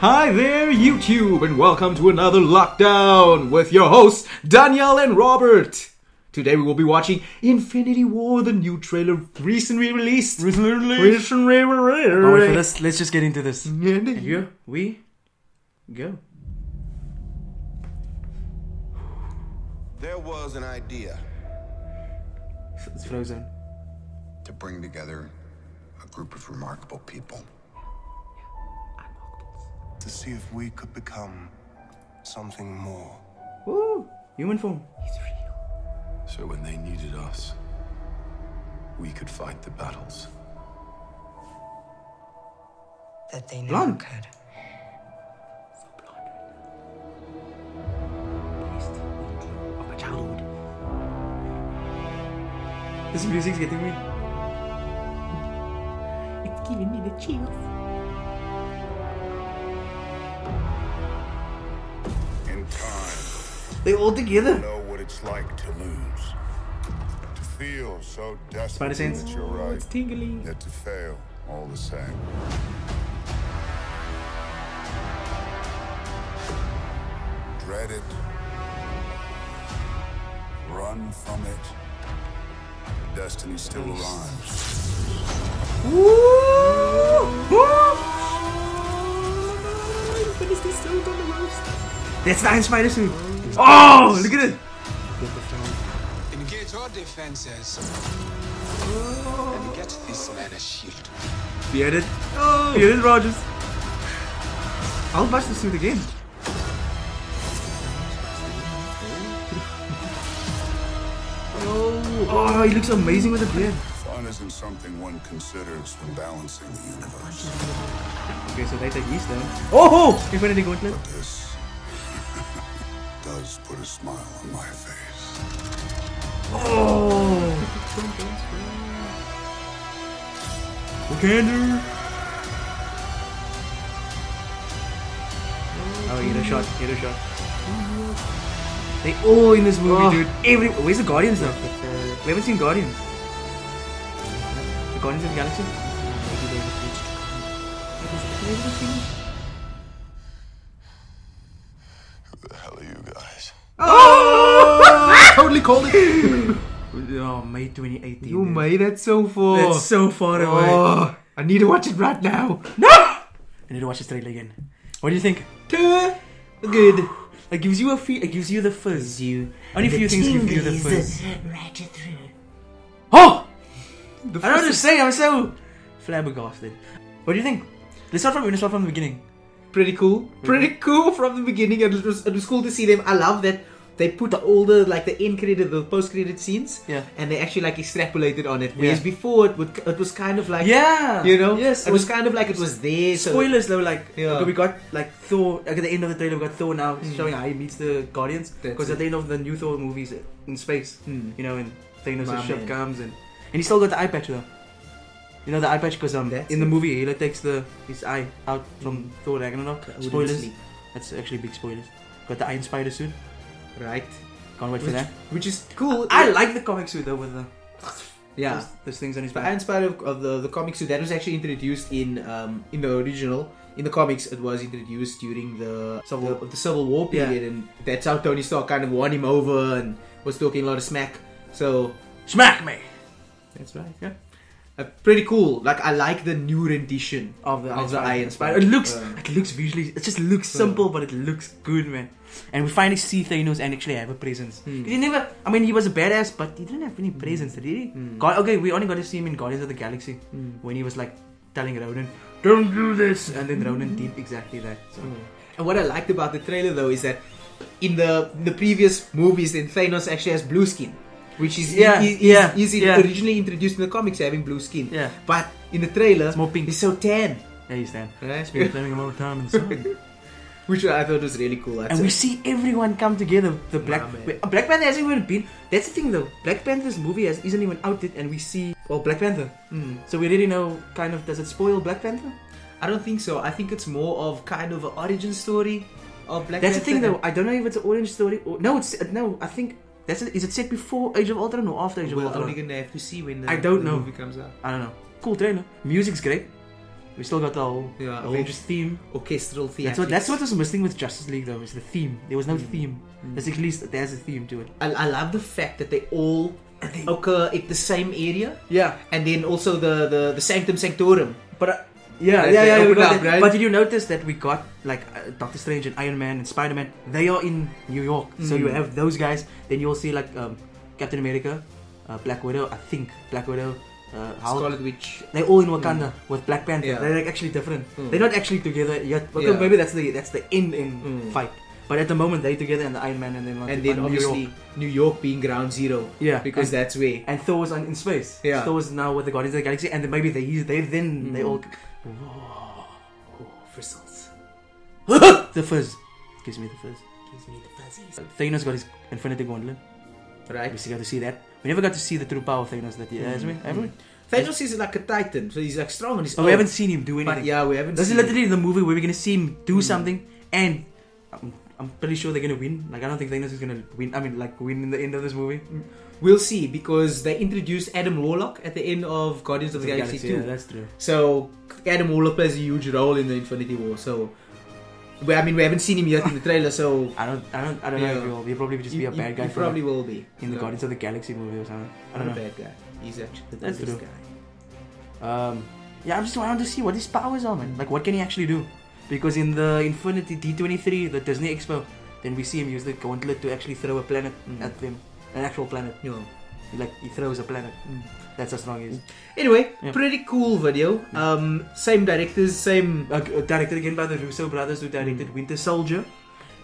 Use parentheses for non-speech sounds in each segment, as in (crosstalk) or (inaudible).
Hi there, YouTube, and welcome to another lockdown with your hosts, Danielle and Robert. Today we will be watching Infinity War, the new trailer recently released. Recently released. Recently wait for released. Let's just get into this. And here we go. There was an idea It's frozen. to bring together a group of remarkable people. To see if we could become something more. Woo! Human form. He's real. So when they needed us, we could fight the battles. that they never Blonde. could. Of my childhood. This music's getting me. It's giving me the chills. They all together. know what it's like to lose. To feel so desperate Sense. that you're right, Tingly. yet to fail all the same. Dread it. Run from it. Destiny still arrives. That's the Iron Spider suit. Oh, look at it. Engage all defenses. And get this man a shield. Bearded. Oh. Bearded Rogers. I'll bust the suit again. Oh, he looks amazing with the beard. Fun isn't something one considers when balancing the universe. Okay, so they take East then. Oh, oh! Infinity Gauntlet. But this does put a smile on my face. Oh! Wakanda! Oh, hero shot, hero shot. They all in this movie, Oh. dude. Every where's the Guardians though? We haven't seen Guardians. The Guardians of the Galaxy. Totally called it. (laughs) Oh, May 2018. You dude. made that so far. That's so far away. Oh, I need to watch it right now. No! I need to watch this trailer again. What do you think? Good. It gives you a feel. It gives you the fizz. You only a few things give you the fizz. Right through. Oh! I don't know what to say. I'm so flabbergasted. What do you think? Let's start from. Let's start from the beginning. pretty cool. Pretty cool from the beginning, and it was it was cool to see them. I love that they put all the like the end credit, the post credit scenes, Yeah. and they actually like extrapolated on it. Whereas Yeah. before it would it was kind of like Yeah. you know, Yes. it was kind of like it was there. So spoilers though. Like Yeah. okay, we got like Thor. Like at the end of the trailer, we got Thor now showing how he meets the Guardians. Because at the end of the new Thor movies in space, Hmm. you know, and Thanos' ship comes and and he still got the eye patch though. You know the eye patch because um That's in the movie Hela takes the his eye out from Thor Ragnarok. Spoilers. That's actually big spoilers. Got the Iron Spider suit. Right, Can't wait for that. which is cool. I like the comic suit though with the yeah. those, those things on his The back. Iron Spider of, of the the comic suit that was actually introduced in um in the original. In the comics, it was introduced during the Civil the, the Civil War Yeah. period, and that's how Tony Stark kind of won him over and was talking a lot of smack. So Smack me That's right. Yeah. Uh, pretty cool. Like I like the new rendition of the of the Iron Spider. It looks Um, it looks visually it just looks simple but it looks good man. And we finally see Thanos and actually have a presence. Hmm. 'Cause He never I mean he was a badass but he didn't have any presence, did he? Hmm. God, okay, we only got to see him in Guardians of the Galaxy when he was like telling Ronan, Don't do this and then Ronan did exactly that. So And what I liked about the trailer though is that in the the previous movies, then Thanos actually has blue skin, which is Yeah, is, is, yeah, is yeah. originally introduced in the comics having blue skin. Yeah. But in the trailer, It's more pink. He's so tan, Yeah, he's there. right? He's been spending a of time in the sun. (laughs) which I thought was really cool. That's and we see everyone come together. The Black Wow, man. Black Panther hasn't even been. That's the thing though. Black Panther's movie has, isn't even out yet, and we see well Black Panther. Hmm. So we already know kind of. Does it spoil Black Panther? I don't think so. I think it's more of kind of an origin story of Black Panther. That's the thing though. I don't know if it's an orange story. Or, no, it's no. I think that's it. Is it set before Age of Ultron or after Age of We're Ultron? only gonna have to see when the, I don't the know. movie comes out. I don't know. Cool trailer. Music's great. We still got the whole Yeah, the Avengers theme. orchestral theatrics. That's what that's what was missing with Justice League though. Is the theme. There was no Mm. theme. There's at least there's a theme to it. I, I love the fact that they all occur at the same area, Yeah, and then also the the, the Sanctum Sanctorum. but. Uh, yeah, yeah, yeah. we got up, right? But did you notice that we got like uh, Doctor Strange and Iron Man and Spider Man? They are in New York, so you Mm. have those guys. Then you'll see like um, Captain America, uh, Black Widow. I think Black Widow, uh, Hulk. Scarlet Witch. They're all in Wakanda with Black Panther. Yeah. They're like actually different. Mm. They're not actually together yet. Yeah. maybe that's the that's the end in Mm. fight. But at the moment they're together and the Iron Man and then And then New obviously York. New York being ground zero. Yeah, Because and, that's where. and Thor was on, in space. Yeah. Thor was now with the Guardians of the Galaxy, and then maybe they they then they Mm. all Oh, Frizzles. (laughs) the fizz gives me the fizz. Gives me the fuzzies. Thanos got his Infinity Gauntlet. Right. We still got to see that. We never got to see the true power of Thanos that has. Mm. We have we? Thanos is like a titan, so he's like strong and Oh, own. we haven't seen him do anything. But yeah, we haven't This is literally the movie where we're gonna see him do Mm. something, and I'm, I'm pretty sure they're gonna win. Like I don't think Thanos is gonna win. I mean, like win in the end of this movie. We'll see because they introduced Adam Warlock at the end of Guardians of the, Galaxy, 2. yeah, that's true. So Adam Warlock plays a huge role in the Infinity War. So, I mean, we haven't seen him yet in the trailer, so (laughs) I don't, I don't, I don't know Yeah. if he'll, he'll probably just be a bad he- guy he probably like, will be in the Yeah. Guardians of the Galaxy movie or something. I don't Not know. a bad guy. He's actually the That's true. guy. Um, yeah, I'm just I want to see what his powers are, man. Like, what can he actually do? Because in the Infinity D23, the Disney Expo, then we see him use the gauntlet to actually throw a planet Mm. at them, an actual planet. You know. Like he throws a planet. Mm. That's how strong he is. Anyway, Yeah. pretty cool video. Um, same directors, same. Uh, directed again by the Russo brothers, who Mm. directed Winter Soldier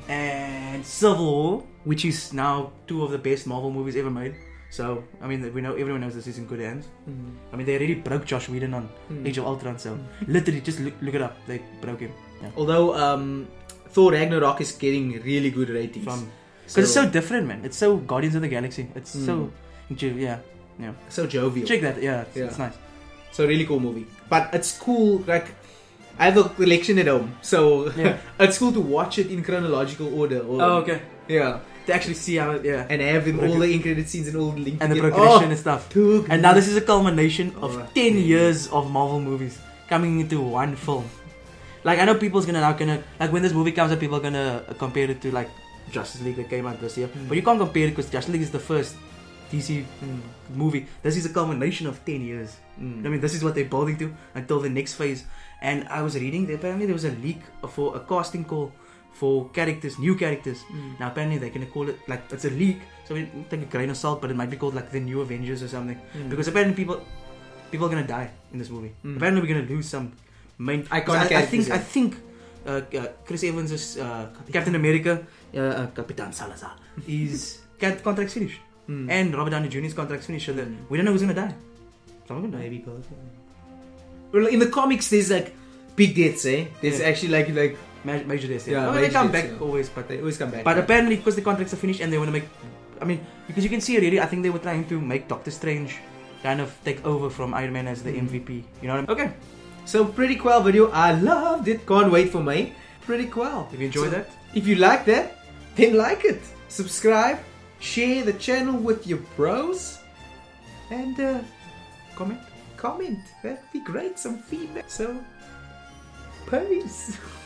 and Civil War, which is now two of the best Marvel movies ever made. So I mean, we know everyone knows this is in good hands. I mean, they already broke Joss Whedon on Mm. Age of Ultron. So literally, just look, look it up. They broke him Although um, Thor Ragnarok is getting really good ratings. from because it's so different, man. It's so Guardians of the Galaxy. It's Mm. so yeah, yeah. so jovial. check that. Yeah, it's, Yeah. it's nice. So really cool movie. But it's cool. Like I have a collection at home, so Yeah. (laughs) it's cool to watch it in chronological order. Or, Oh, okay. Yeah, To actually see how it, yeah, and having in all the in credit scenes and all the links and the progression Oh, and stuff. too And now this is a culmination of Alright. 10 years of Marvel movies coming into one film. Like I know people's gonna now gonna like when this movie comes out, people are gonna compare it to like Justice League that came out this year. Hmm. But you can't compare it because Justice League is the first DC movie. This is a culmination of 10 years. Mm. I mean, this is what they're building to until the next phase. And I was reading that apparently there was a leak for a casting call for characters, new characters. Mm. Now apparently they're gonna call it like it's a leak, so we take a grain of salt, but it might be called like the New Avengers or something. Mm. Because apparently people people are gonna die in this movie. Mm. Apparently we're gonna lose some main Iconic I, I think characters, I think uh, uh, Chris Evans is uh, Captain America, uh, uh, Capitan Salazar. (laughs) Ca- contract's finished, Mm. and Robert Downey Jr.'s contract's finished. So Mm. we don't know who's gonna die. Someone gonna die. maybe both. Well, in the comics, there's like big deaths, eh? There's Yeah. actually like like Ma- major deaths. Yeah, Yeah, mean, they come deaths, back yeah. always, but they always come back. But apparently, because the contracts are finished and they want to make, I mean, because you can see already, I think they were trying to make Doctor Strange kind of take over from Iron Man as the Mm. MVP. You know what I mean? Okay. So pretty cool video. I loved it. Can't wait for me. Pretty cool. If you enjoy So, that, If you like that, then like it. Subscribe, share the channel with your bros, and uh, comment. comment. That'd be great. Some feedback. So, peace. (laughs)